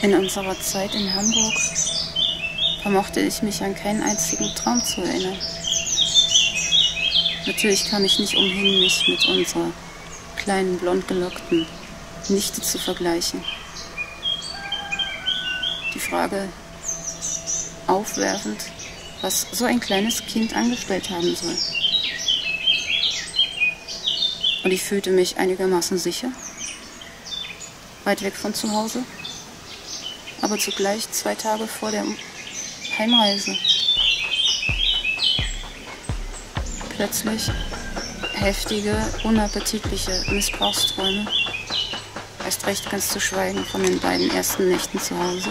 In unserer Zeit in Hamburg vermochte ich mich an keinen einzigen Traum zu erinnern. Natürlich kam ich nicht umhin, mich mit unserer kleinen blond gelockten Nichte zu vergleichen. Die Frage aufwerfend, was so ein kleines Kind angestellt haben soll. Und ich fühlte mich einigermaßen sicher, weit weg von zu Hause, aber zugleich zwei Tage vor der Heimreise. Plötzlich heftige, unappetitliche Missbrauchsträume. Erst recht ganz zu schweigen von den beiden ersten Nächten zu Hause.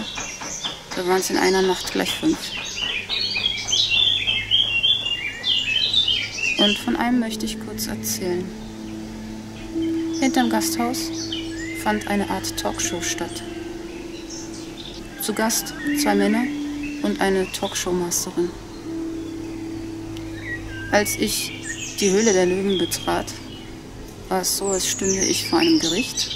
Da waren es in einer Nacht gleich fünf. Und von einem möchte ich kurz erzählen. Hinterm Gasthaus fand eine Art Talkshow statt. Zu Gast zwei Männer und eine Talkshow-Masterin. Als ich die Höhle der Löwen betrat, war es so, als stünde ich vor einem Gericht.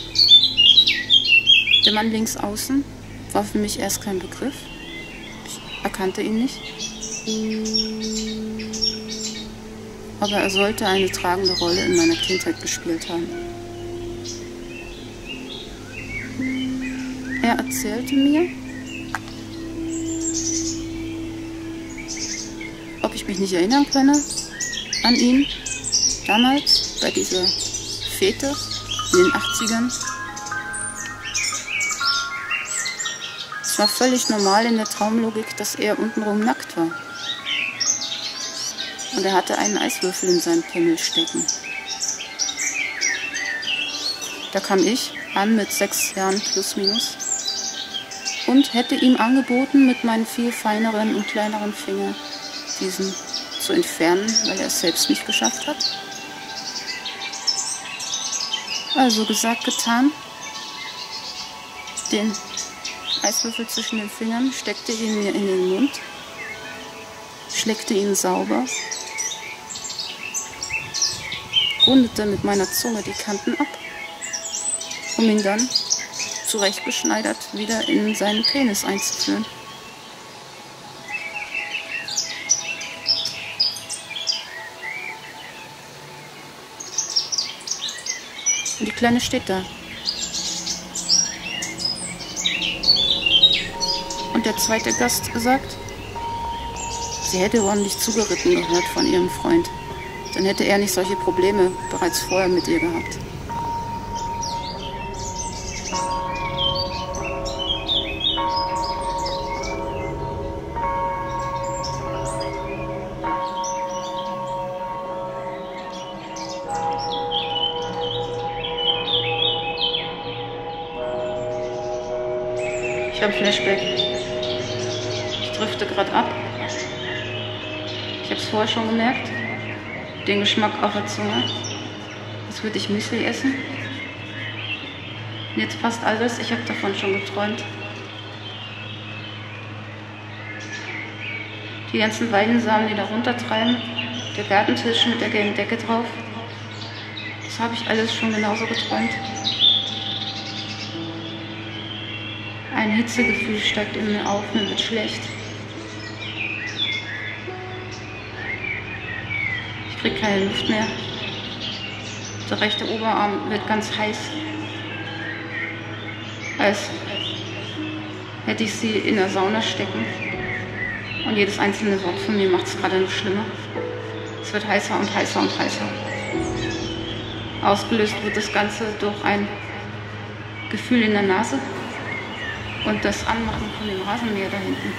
Der Mann links außen war für mich erst kein Begriff. Ich erkannte ihn nicht. Aber er sollte eine tragende Rolle in meiner Kindheit gespielt haben. Er erzählte mir, mich nicht erinnern könne an ihn damals bei dieser Fete in den 80ern. Es war völlig normal in der Traumlogik, dass er untenrum nackt war. Und er hatte einen Eiswürfel in seinem Pimmel stecken. Da kam ich an mit sechs Jahren plus minus und hätte ihm angeboten, mit meinen viel feineren und kleineren Fingern diesen zu entfernen, weil er es selbst nicht geschafft hat. Also gesagt, getan. Den Eiswürfel zwischen den Fingern, steckte ihn mir in den Mund, schleckte ihn sauber, rundete mit meiner Zunge die Kanten ab, um ihn dann zurechtgeschneidert wieder in seinen Penis einzuführen. Und die Kleine steht da. Und der zweite Gast sagt, sie hätte ordentlich zugeritten gehört von ihrem Freund. Dann hätte er nicht solche Probleme bereits vorher mit ihr gehabt. Ich habe Flashback. Ich drifte gerade ab. Ich habe es vorher schon gemerkt. Den Geschmack auf der Zunge. Jetzt würde ich Müsli essen. Und jetzt passt alles. Ich habe davon schon geträumt. Die ganzen Weidensamen, die da runtertreiben. Der Gartentisch mit der gelben Decke drauf. Das habe ich alles schon genauso geträumt. Ein Hitzegefühl steigt in mir auf, mir wird schlecht. Ich kriege keine Luft mehr. Der rechte Oberarm wird ganz heiß. Als hätte ich sie in der Sauna stecken. Und jedes einzelne Wort von mir macht es gerade noch schlimmer. Es wird heißer und heißer und heißer. Ausgelöst wird das Ganze durch ein Gefühl in der Nase und das Anmachen von dem Rasenmäher da hinten.